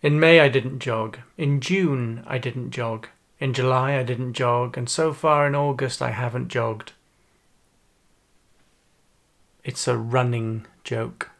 In May I didn't jog. In June I didn't jog. In July I didn't jog. And so far in August I haven't jogged. It's a running joke.